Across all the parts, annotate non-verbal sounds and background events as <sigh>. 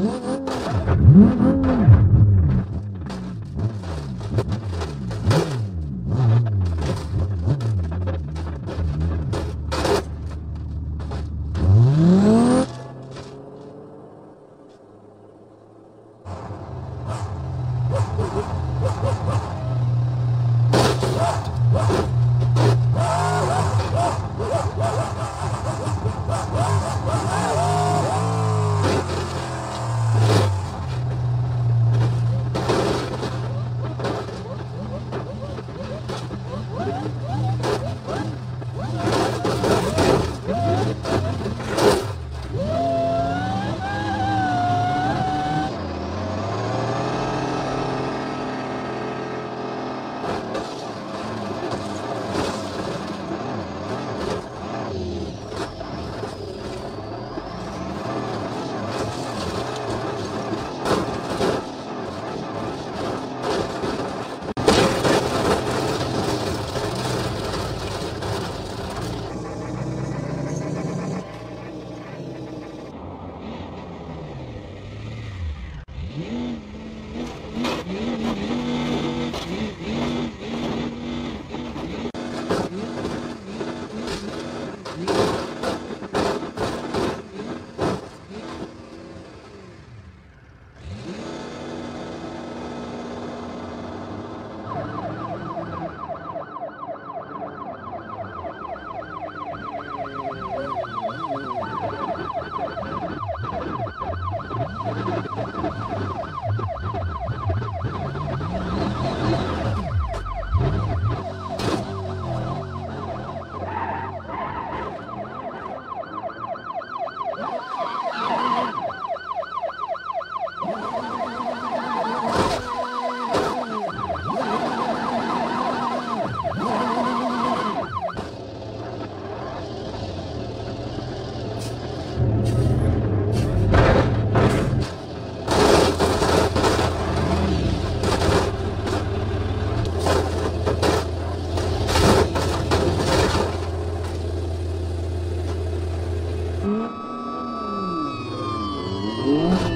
Mm-hmm. <laughs> Yeah. Música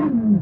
Mm-hmm.